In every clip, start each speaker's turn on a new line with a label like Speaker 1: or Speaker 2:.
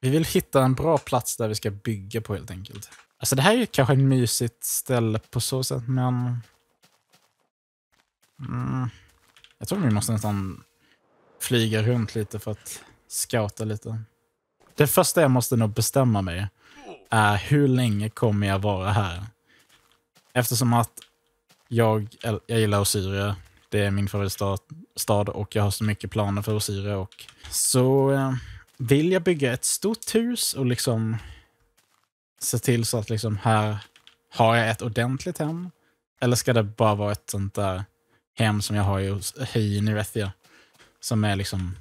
Speaker 1: Vi vill hitta en bra plats där vi ska bygga på helt enkelt. Alltså det här är ju kanske ett mysigt ställe på så sätt, men... Mm. Jag tror vi måste nästan flyga runt lite för att scouta lite. Det första jag måste nog bestämma mig är hur länge kommer jag vara här? Eftersom att jag, jag gillar Osiria, det är min favoritstad och jag har så mycket planer för Osiria. Och så eh, vill jag bygga ett stort hus och liksom se till så att liksom här har jag ett ordentligt hem. Eller ska det bara vara ett sånt där hem som jag har i, i Nirethia? Som är liksom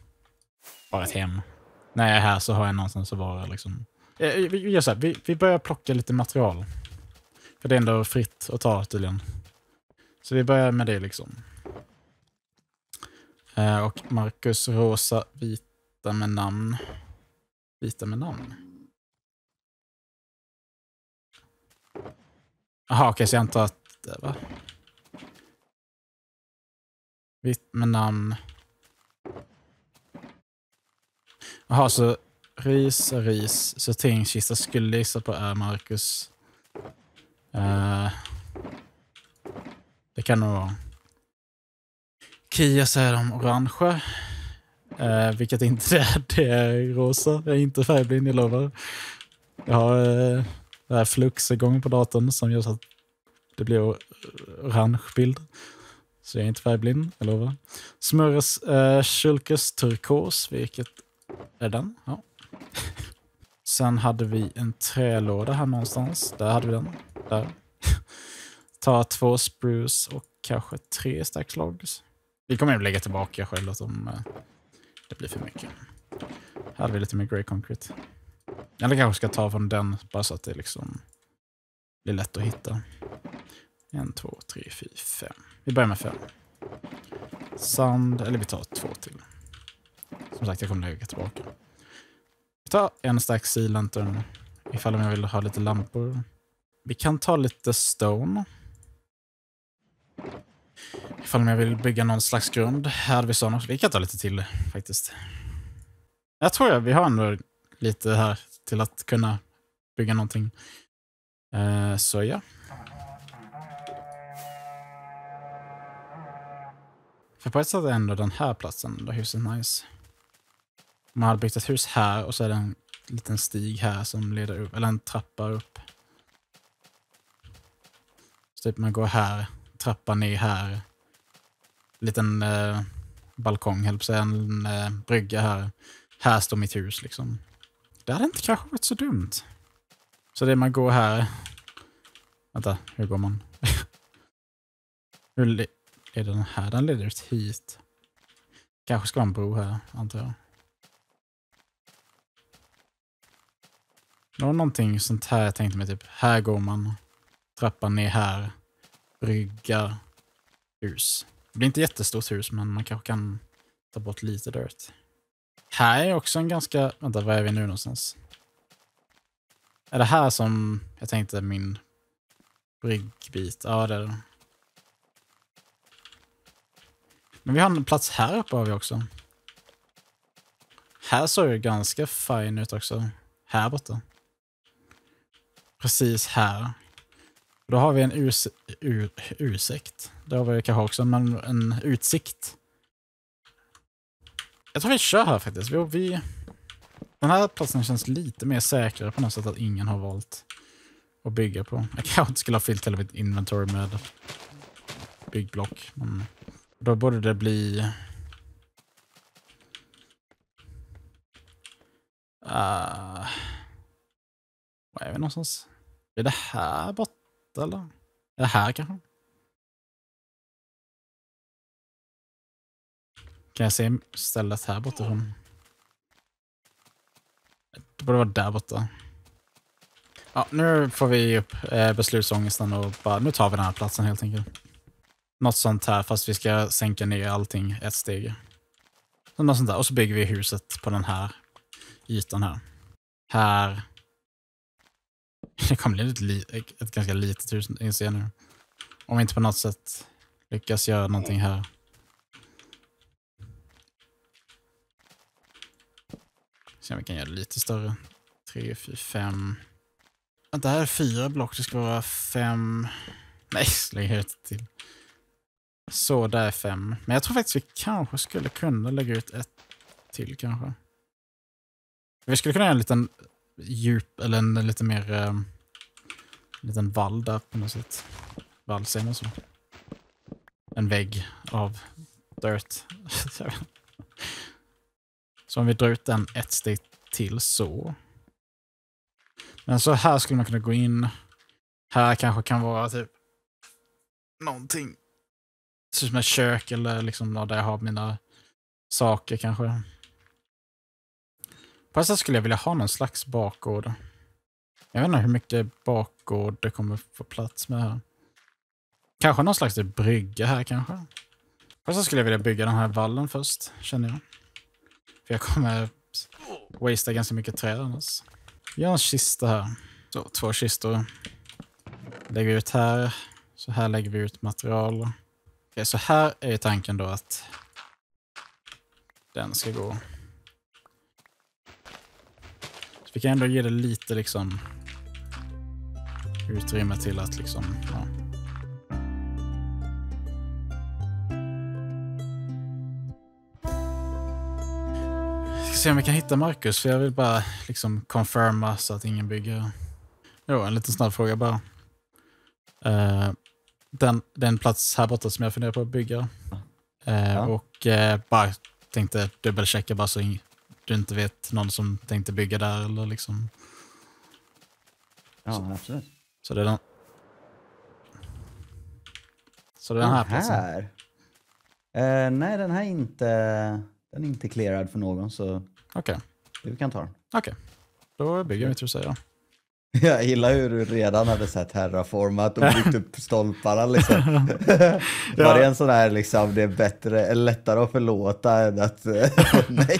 Speaker 1: bara ett hem. När jag är här så har jag någonstans att vara. Liksom. Eh, eh, vi, gör så här, vi, vi börjar plocka lite material. För det är ändå fritt att ta tydligen. Så vi börjar med det liksom. Eh, och Marcus rosa vit vita med namn. Vita med namn. Jaha, okej, okay, så jag antar att... Va? Vitt med namn. Jaha, så ris är ris. Sorteringskista skulle gissa på är Marcus. Uh, det kan nog vara. Kia säger de orangea. Eh, vilket inte det är. Det är rosa. Jag är inte färgblind, jag lovar. Jag har eh, det här flux igång på datorn som gör så att det blir orange bild. Så jag är inte färgblind, jag lovar. Smörres eh, Schulkes turkos, vilket är den. Ja. Sen hade vi en trälåda här någonstans. Där hade vi den. Där. Ta två spruce och kanske tre stacks logs. Vi kommer att lägga tillbaka själv om eh, det blir för mycket. Här hade vi lite mer grey concrete. Eller kanske ska ta från den bara så att det liksom blir lätt att hitta. En, två, tre, fyra, fem. Vi börjar med fem. Sand, eller vi tar två till. Som sagt, jag kommer lägga tillbaka. Vi tar en stack sea lantern ifall jag vill ha lite lampor. Vi kan ta lite stone. Ifall jag vill bygga någon slags grund. Här hade vi sådana. Vi kan ta lite till faktiskt. Jag tror jag vi har ändå lite här till att kunna bygga någonting. Uh, så ja. För på ett sätt är ändå den här platsen, där huset nice. Man hade byggt ett hus här och så är det en liten stig här som leder upp, eller en trappa upp. Så typ man går här, trappa ner här. Liten eh, balkong, höll på en eh, brygga här. Här står mitt hus liksom. Det hade inte kanske varit så dumt. Så det man går här... Vänta, hur går man? hur leder den här? Den leder ut hit. Kanske ska vara en bro här, antar jag. Det var någonting sånt här jag tänkte mig. Typ, här går man. Trappan ner här. Brygga. Hus. Det blir inte jättestort hus, men man kanske kan ta bort lite dirt. Här är också en ganska... Vänta, var är vi nu någonstans? Är det här som jag tänkte min bryggbit? Ja, det är det. Men vi har en plats här uppe har vi också. Här såg det ganska fine ut också. Här borta. Precis här. Då har vi en urs ur ursäkt. Det har vi kanske också, men en utsikt. Jag tror vi kör här faktiskt. Vi, vi, den här platsen känns lite mer säkrare på något sätt att ingen har valt att bygga på. Jag kanske inte skulle ha fyllt hela mitt inventory med byggblock. Men då borde det bli... Ah. Uh, var är vi någonstans? Är det här borta eller? Är det här kanske? Kan jag se stället här borta? Det borde vara där borta. Ja, nu får vi upp eh, beslutsångesten och bara, nu tar vi den här platsen helt enkelt. Något sånt här, fast vi ska sänka ner allting ett steg. något sånt där. Och så bygger vi huset på den här ytan här. Här. Det kommer bli ett, ett ganska litet hus, inser jag nu. Om vi inte på något sätt lyckas göra någonting här. Se om vi kan göra det lite större. Tre, fyra, fem. Vänta, här är fyra block, det ska vara fem. Nej, lägg ut till. Så, där är fem. Men jag tror faktiskt vi kanske skulle kunna lägga ut ett till kanske. Vi skulle kunna göra en liten djup, eller en lite mer... En liten vall där på något sätt. Vall, säger man så? En vägg av dirt. så om vi drar ut den ett steg till så. Men så här skulle man kunna gå in. Här kanske kan vara typ någonting. Typ som ett kök eller liksom där jag har mina saker kanske. Fast jag skulle jag vilja ha någon slags bakgård. Jag vet inte hur mycket bakgård det kommer få plats med här. Kanske någon slags typ brygga här kanske. Fast jag skulle jag vilja bygga den här vallen först, känner jag. För jag kommer wastea ganska mycket träd annars. Vi har en kista här. Så, två kistor. Lägger ut här. Så här lägger vi ut material. Okej, så här är tanken då att den ska gå. Så vi kan ändå ge det lite liksom utrymme till att liksom, ja. Ska se om vi kan hitta Marcus, för jag vill bara liksom confirma så att ingen bygger. Jo, en liten snabb fråga bara. Uh, den, den plats här borta som jag funderar på att bygga. Uh, ja. Och uh, bara tänkte dubbelchecka bara så du inte vet någon som tänkte bygga där eller liksom.
Speaker 2: Ja, så. absolut.
Speaker 1: Så det är den. Så det är den här, platsen.
Speaker 2: Här? Uh, nej, den här är inte, den är inte clearad för någon så
Speaker 1: okay.
Speaker 2: vi kan ta den.
Speaker 1: Okej, okay. då bygger vi tror jag.
Speaker 2: Jag gillar hur du redan hade sett terraformat och byggt upp stolparna liksom. ja. Var det en sån här liksom, det är bättre, lättare att förlåta än att, nej.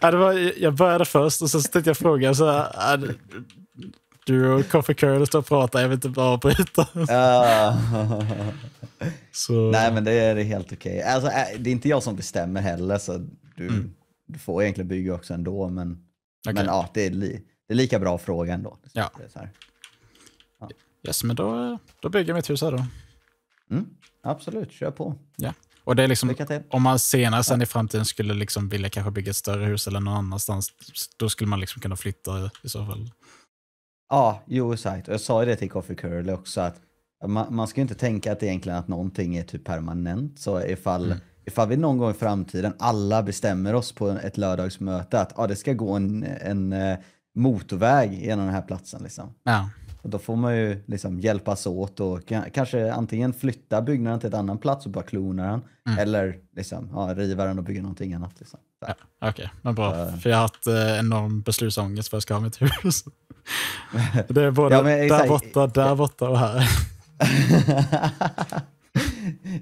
Speaker 1: ja, det var, jag började först och så tänkte jag fråga så här, du och Coffee Curl står och pratar, jag vill inte bara bryta.
Speaker 2: så. Nej men det är helt okej. Okay. Alltså, det är inte jag som bestämmer heller så du, mm. du får egentligen bygga också ändå men, okay. men ja, det är li det är lika bra fråga ändå.
Speaker 1: Ja.
Speaker 2: Så här.
Speaker 1: ja. Yes, men då, då bygger vi ett hus här då.
Speaker 2: Mm, absolut, kör på.
Speaker 1: Ja. Och det är liksom, om man senare sen ja. i framtiden skulle liksom vilja kanske bygga ett större hus eller någon annanstans, då skulle man liksom kunna flytta i så fall.
Speaker 2: Ja, jo exakt. Och jag sa ju det till Coffee Curly också att man, man ska inte tänka att egentligen att någonting är typ permanent. Så ifall, mm. ifall vi någon gång i framtiden alla bestämmer oss på ett lördagsmöte att ah, det ska gå en, en eh, motorväg genom den här platsen. Liksom.
Speaker 1: Ja.
Speaker 2: Och då får man ju liksom hjälpas åt och kanske antingen flytta byggnaden till ett annan plats och bara klona den. Mm. Eller liksom, ja, riva den och bygga någonting annat. Liksom.
Speaker 1: Ja, Okej, okay. men bra. Uh, För jag har haft eh, enorm beslutsångest för jag ska ha mitt hus. det är både ja, men, där borta, där borta och här.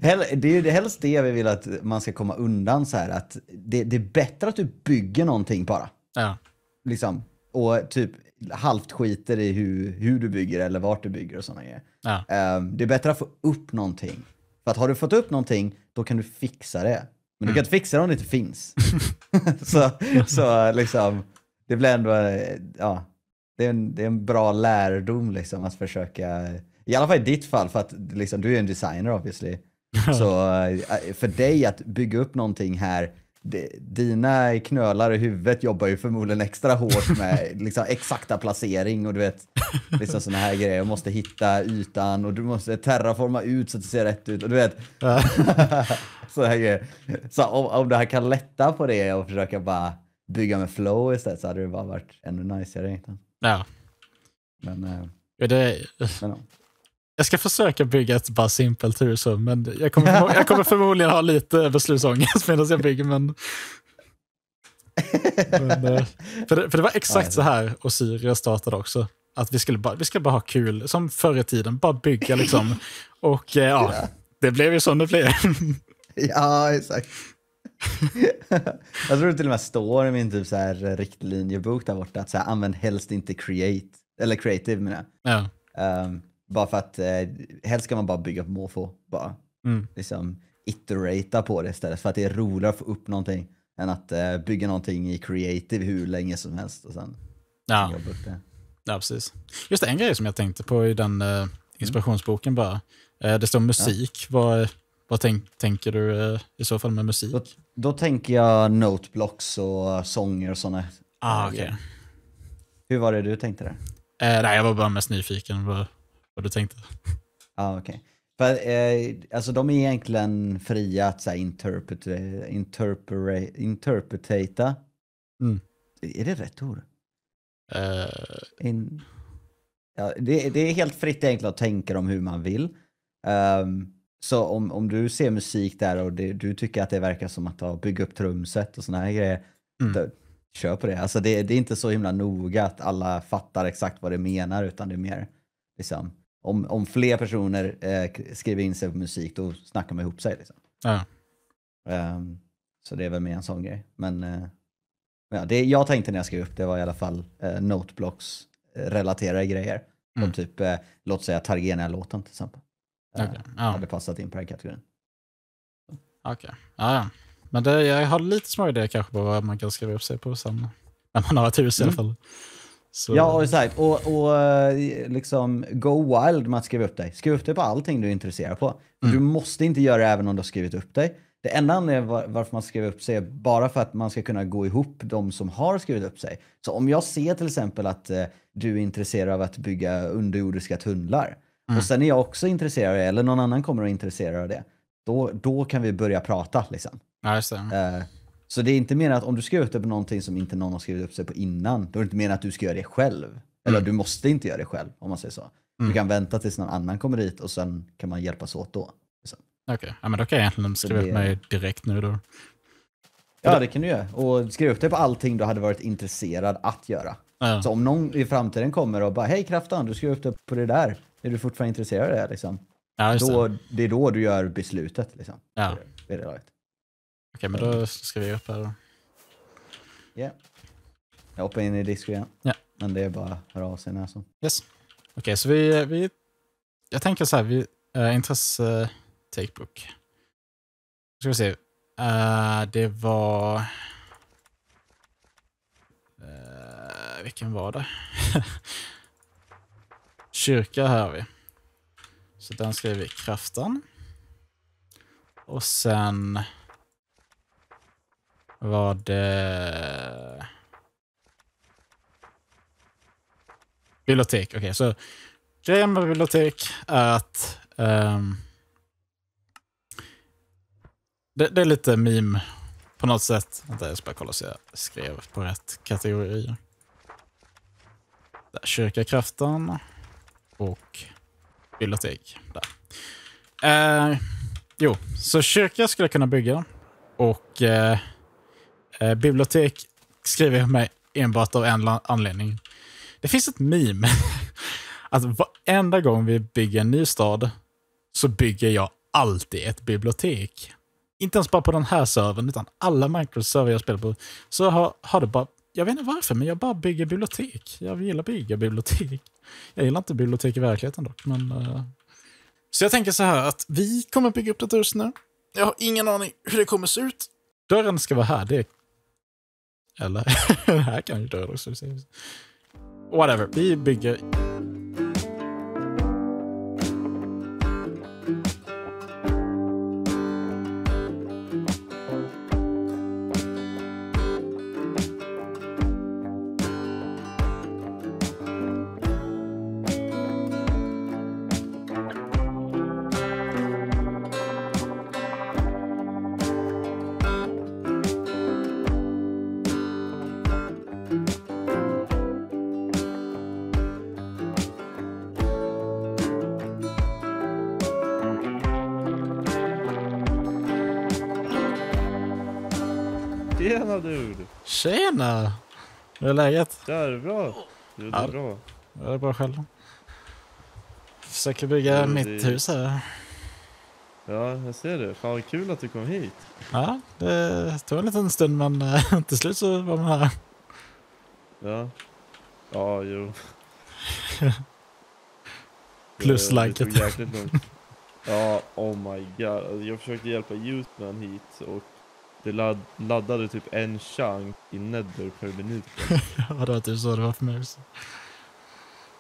Speaker 2: det är ju helst det vi vill att man ska komma undan. så här att det, det är bättre att du bygger någonting bara.
Speaker 1: Ja.
Speaker 2: Liksom, och typ halvt skiter i hur, hur du bygger eller vart du bygger och sådana grejer.
Speaker 1: Ja.
Speaker 2: Um, det är bättre att få upp någonting. För att har du fått upp någonting, då kan du fixa det. Men du kan inte fixa det om det inte finns. så, så liksom, det blir ändå, ja, det är, en, det är en bra lärdom liksom att försöka, i alla fall i ditt fall, för att liksom, du är en designer obviously. så eh, för dig att bygga upp någonting här dina knölar i huvudet jobbar ju förmodligen extra hårt med liksom, exakta placering och du vet, liksom sådana här grejer. Du måste hitta ytan och du måste terraforma ut så att det ser rätt ut och du vet. så här grejer. Så om, om det här kan lätta på det och försöka bara bygga med flow istället så hade det bara varit ännu najsigare egentligen.
Speaker 1: Ja.
Speaker 2: Men, äh,
Speaker 1: det, men, jag ska försöka bygga ett bara simpelt hus, men jag kommer, jag kommer förmodligen ha lite beslutsångest medan jag bygger. Men, men eh, för, det, för det var exakt så här Osiris startade också. Att vi skulle, bara, vi skulle bara ha kul, som förr i tiden, bara bygga liksom. Och eh, ja, det blev ju som det blev.
Speaker 2: ja, exakt. jag tror det till och med står i min typ så här riktlinjebok där borta att så här, använd helst inte create, eller creative menar
Speaker 1: jag.
Speaker 2: Ja. Um, bara för att eh, helst ska man bara bygga på måfå. Bara
Speaker 1: mm.
Speaker 2: liksom iterata på det istället för att det är roligare att få upp någonting än att eh, bygga någonting i creative hur länge som helst och sen
Speaker 1: Ja,
Speaker 2: jobba upp det.
Speaker 1: ja, precis. Just det, en grej som jag tänkte på i den eh, inspirationsboken bara. Eh, det står musik. Vad, vad tänk, tänker du eh, i så fall med musik?
Speaker 2: Då, då tänker jag noteblocks och sånger och sådana.
Speaker 1: ah, okej.
Speaker 2: Hur var det du tänkte där?
Speaker 1: Eh, nej, jag var bara mest nyfiken vad, vad du tänkte.
Speaker 2: Ja, okej. För eh, alltså de är egentligen fria att så här, interpret, interpre, interpretata.
Speaker 1: Mm.
Speaker 2: Är det rätt ord?
Speaker 1: Eh,
Speaker 2: In, ja, det, det är helt fritt egentligen att tänka om hur man vill. Ehm, så om, om du ser musik där och det, du tycker att det verkar som att bygga upp trumset och såna här grejer,
Speaker 1: Mm.
Speaker 2: då, kör på det. Alltså det. Det är inte så himla noga att alla fattar exakt vad det menar utan det är mer liksom, om, om fler personer eh, skriver in sig på musik då snackar man ihop sig. Liksom.
Speaker 1: ja.
Speaker 2: Ehm, så det är väl mer en sån grej. Men eh, ja, det jag tänkte när jag skrev upp det var i alla fall eh, noteblocks eh, relaterade grejer.
Speaker 1: Mm.
Speaker 2: Som typ, eh, låt säga Targenia-låten till exempel. Eh,
Speaker 1: Okej, ja.
Speaker 2: Hade passat in på den kategorin.
Speaker 1: Okej. Ja, ja. Men det, jag har lite små idéer kanske på vad man kan skriva upp sig på sen. När man har hus i alla
Speaker 2: Mm.
Speaker 1: Så,
Speaker 2: Ja, och, exakt. och, och eh, liksom go wild med att skriva upp dig. Skriv upp dig på allting du är intresserad på.
Speaker 1: Mm.
Speaker 2: Du måste inte göra det även om du har skrivit upp dig. Det enda anledningen var, varför man skriver upp sig är bara för att man ska kunna gå ihop de som har skrivit upp sig. Så om jag ser till exempel att eh, du är intresserad av att bygga underjordiska tunnlar
Speaker 1: Mm.
Speaker 2: och sen är jag också intresserad av det, eller någon annan kommer att vara intresserad av det, då, då kan vi börja prata. Liksom.
Speaker 1: Ja, just det.
Speaker 2: Eh, så det är inte menat att om du upp dig på någonting som inte någon har skrivit upp sig på innan, då är det inte menat att du ska göra det själv. Eller du måste inte göra det själv om man säger så.
Speaker 1: Mm.
Speaker 2: Du kan vänta tills någon annan kommer dit och sen kan man hjälpas åt då. liksom.
Speaker 1: Okej, ja, men då kan jag egentligen skriva
Speaker 2: det-
Speaker 1: upp mig direkt nu då.
Speaker 2: Ja, det kan du göra. Och skriv upp dig på allting du hade varit intresserad att göra.
Speaker 1: Ja,
Speaker 2: Så om någon i framtiden kommer och bara “Hej Kraftan, du skrev upp dig på det där. Är du fortfarande intresserad av det?” liksom.
Speaker 1: ja det.
Speaker 2: då, det är då du gör beslutet. Liksom.
Speaker 1: Ja.
Speaker 2: Det är det.
Speaker 1: Okej, men då skriver jag upp här då.
Speaker 2: Yeah. Jag hoppar in i Discord igen.
Speaker 1: Ja.
Speaker 2: Men det är bara att höra av sig när som.
Speaker 1: Yes. Okej, så vi, vi... Jag tänker så här, vi... Uh, intresse takebook. Ska vi se. Eh, det var... Eh, vilken var det? Kyrka här vi. Så den skriver vi kraften. Och sen vad... Eh... Bibliotek, okej. så grejen med bibliotek är att Um... det, det är lite meme på något sätt. Vänta, jag ska bara kolla så jag skrev på rätt kategorier. Där, kyrkakraften och bibliotek. Där. Eh, jo, så kyrka skulle jag kunna bygga och eh, eh, bibliotek skriver jag med enbart av en anledning. Det finns ett meme att varenda gång vi bygger en ny stad så bygger jag alltid ett bibliotek. Inte ens bara på den här servern, utan alla Minecraft-server jag spelar på. Så har, har det bara, jag vet inte varför, men jag bara bygger bibliotek. Jag gillar att bygga bibliotek. Jag gillar inte bibliotek i verkligheten dock, men... Uh... Så jag tänker så här att vi kommer bygga upp ett hus nu. Jag har ingen aning hur det kommer se ut. Dörren ska vara här, det eller den här kan ju dö. också. Whatever, vi bygger...
Speaker 3: Tjena dude!
Speaker 1: Tjena! Hur är läget?
Speaker 3: Det är bra. Jo, det
Speaker 1: Ja.
Speaker 3: är bra.
Speaker 1: Jag är bra själv. Försöker bygga
Speaker 3: Jo,
Speaker 1: mitt
Speaker 3: det-
Speaker 1: hus här.
Speaker 3: Ja, jag ser det. Fan vad kul att du kom hit.
Speaker 1: Ja, det tog en liten stund men eh, till slut så var man här.
Speaker 3: Ja. Ja, jo.
Speaker 1: Plus
Speaker 3: Det- det. Ja, oh my god. Alltså, jag försökte hjälpa Youthman hit och det ladd, laddade typ en chunk i nether per minut.
Speaker 1: Ja, det var typ så det var för mig också.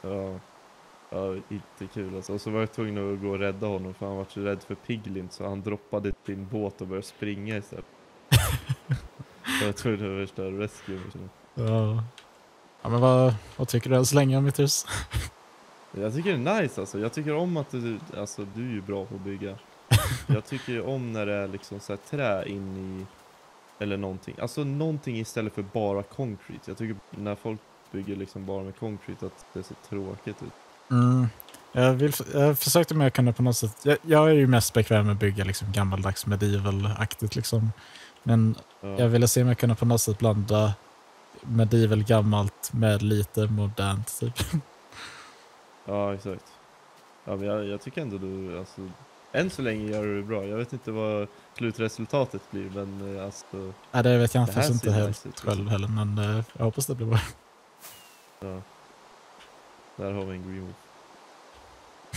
Speaker 3: Ja, ja inte kul alltså. Och så var jag tvungen att gå och rädda honom för han var så rädd för piglin så han droppade sin båt och började springa istället. jag tror det var värsta rescue mission.
Speaker 1: Ja. Ja, men vad, vad tycker du än så länge om mitt hus?
Speaker 3: Jag tycker det är nice alltså. Jag tycker om att du, alltså du är ju bra på att bygga. Jag tycker ju om när det är liksom så här trä in i, eller någonting. Alltså någonting istället för bara concrete. Jag tycker när folk bygger liksom bara med concrete att det ser tråkigt ut.
Speaker 1: Mm. Jag, vill, jag försökte med att kunna på något sätt... Jag, jag är ju mest bekväm med att bygga liksom gammaldags medieval-aktigt. Liksom. Men
Speaker 3: Ja.
Speaker 1: jag ville se om jag kunde på något sätt blanda medieval gammalt med lite modernt. Typ.
Speaker 3: Ja, exakt. Ja, men jag, jag tycker ändå du, alltså, än så länge gör du det bra. Jag vet inte vad slutresultatet blir, men eh, alltså,
Speaker 1: Ja, det vet jag
Speaker 3: Det
Speaker 1: faktiskt inte helt
Speaker 3: ut,
Speaker 1: själv heller, men eh, jag hoppas det blir bra.
Speaker 3: ja. Där har vi en green.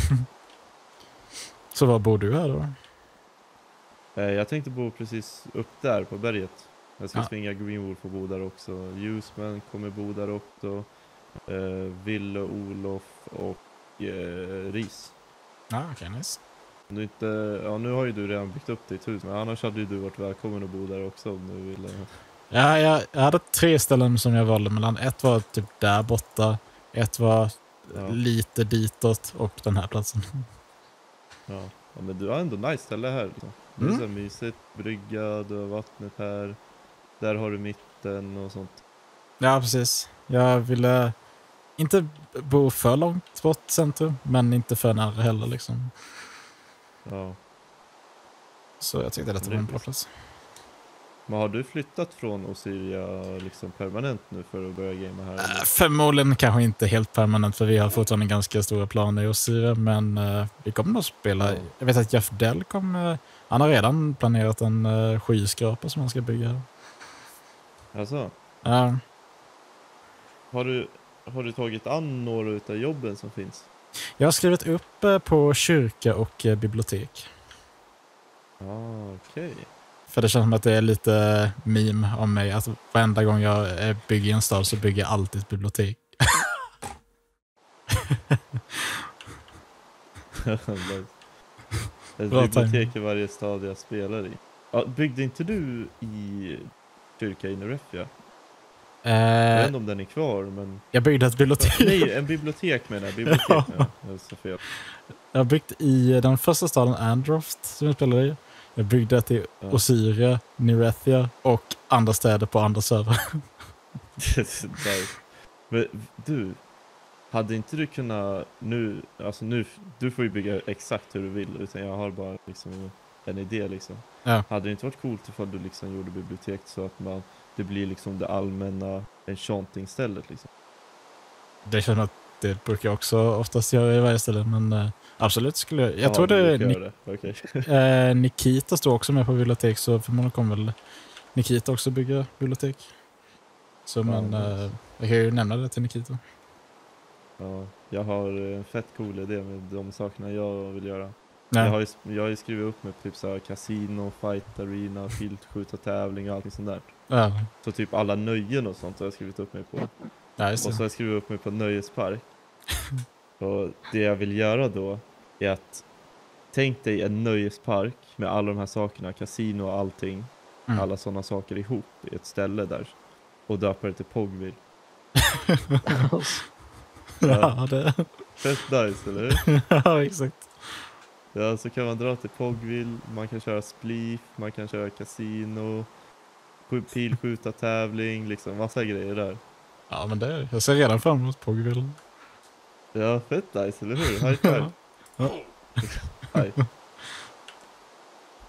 Speaker 1: Så var bor du här då?
Speaker 3: Eh, jag tänkte bo precis upp där på berget. Jag ska
Speaker 1: Ja.
Speaker 3: svinga green wolf och bo där också. Ljusman kommer bo där också. Eh, Ville, Olof och eh, Ris.
Speaker 1: Ja, okej, nice.
Speaker 3: Om du inte, ja, nu har ju du redan byggt upp ditt hus, men annars hade ju du varit välkommen att bo där också om du ville.
Speaker 1: Ja, jag, jag hade tre ställen som jag valde mellan. Ett var typ där borta, ett var
Speaker 3: Ja.
Speaker 1: lite ditåt och den här platsen.
Speaker 3: Ja. ja, men du har ändå nice ställe här. Liksom. Det är
Speaker 1: Mm.
Speaker 3: så här mysigt, brygga, du har vattnet här. Där har du mitten och sånt.
Speaker 1: Ja, precis. Jag ville inte bo för långt bort centrum, men inte för nära heller. Liksom.
Speaker 3: Ja.
Speaker 1: Så jag tyckte detta var en bra plats.
Speaker 3: Men har du flyttat från Osiria liksom permanent nu för att börja gamea här?
Speaker 1: Äh? Förmodligen kanske inte helt permanent, för vi har fortfarande ganska stora planer i Osira, men eh, vi kommer nog spela.
Speaker 3: Ja.
Speaker 1: Jag vet att Jeff Dell kommer... Han har redan planerat en uh, skyskrapa som han ska bygga.
Speaker 3: Alltså,
Speaker 1: Ja.
Speaker 3: har du, har du tagit an några utav jobben som finns?
Speaker 1: Jag har skrivit upp eh, på kyrka och eh, bibliotek.
Speaker 3: Ah, okej.
Speaker 1: För det känns som att det är lite meme om mig. Att varenda gång jag eh, bygger en stad så bygger jag alltid ett bibliotek.
Speaker 3: Ett
Speaker 1: Bra
Speaker 3: bibliotek i varje stad jag spelar i. Ja, byggde inte du i kyrka i Jag vet
Speaker 1: Eh,
Speaker 3: inte om den är kvar, men...
Speaker 1: jag byggde ett bibliotek.
Speaker 3: Nej, en bibliotek menar jag. Bibliotek
Speaker 1: Ja.
Speaker 3: menar jag. Fel.
Speaker 1: Har byggt i den första staden Androft som jag spelade i. Jag byggde ett i
Speaker 3: Ja.
Speaker 1: Osiria, Nirethia och andra städer på andra.
Speaker 3: Nice. Men du, hade inte du kunnat nu, alltså nu, du får ju bygga exakt hur du vill, utan jag har bara liksom en idé liksom.
Speaker 1: Ja.
Speaker 3: Hade det inte varit coolt ifall du liksom gjorde bibliotek så att man, det blir liksom det allmänna enchanting-stället liksom?
Speaker 1: Det känner jag att det brukar jag också oftast göra i varje ställe. Men eh, absolut skulle jag. Jag
Speaker 3: Ja,
Speaker 1: tror det Ni-
Speaker 3: det. Okej.
Speaker 1: eh, Nikita står också med på bibliotek så förmodligen kommer väl Nikita också bygga bibliotek. Så
Speaker 3: Ja,
Speaker 1: men
Speaker 3: nice.
Speaker 1: eh, jag kan ju nämna det till Nikita.
Speaker 3: Ja, jag har en fett cool idé med de sakerna jag vill göra.
Speaker 1: Nej.
Speaker 3: Jag har, ju, jag har ju skrivit upp med typ såhär casino, fight arena, piltskjutartävling och allting sånt där.
Speaker 1: Ja,
Speaker 3: Så typ alla nöjen och sånt har jag skrivit upp mig på.
Speaker 1: ja,
Speaker 3: Och så har jag skrivit upp mig på nöjespark. och det jag vill göra då är att tänk dig en nöjespark med alla de här sakerna, kasino och allting.
Speaker 1: Mm.
Speaker 3: Alla sådana saker ihop i ett ställe där. Och döpa det till Pogville.
Speaker 1: ja, det,
Speaker 3: Fett nice, eller hur?
Speaker 1: ja, exakt.
Speaker 3: Ja, så kan man dra till Pogville, man kan köra spliff, man kan köra kasino, sk- pilskjutartävling, liksom massa grejer där.
Speaker 1: Ja, men det, jag ser redan fram emot Pogville.
Speaker 3: Ja, fett nice, eller hur? High five.
Speaker 1: Ja.
Speaker 3: Hej.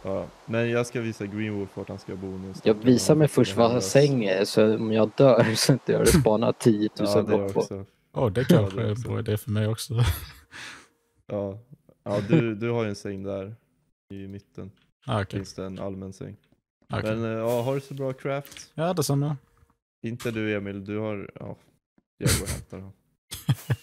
Speaker 3: Ja, men jag ska visa Greenwood vart han ska bo nu.
Speaker 4: Jag visar mig först vad säng är så om jag dör så inte jag spanar 10 000
Speaker 3: Ja, det
Speaker 4: block på.
Speaker 3: också.
Speaker 1: Åh, det
Speaker 3: Ja,
Speaker 1: kanske
Speaker 3: det
Speaker 1: är en bra idé för mig också.
Speaker 3: Ja, ja du, du har ju en säng där i mitten.
Speaker 1: ah, okej.
Speaker 3: Finns det en allmän säng.
Speaker 1: Okej.
Speaker 3: Men eh, ja, har du så bra craft?
Speaker 1: Ja, detsamma.
Speaker 3: Inte du Emil, du har... Ja, jag går och hämtar honom.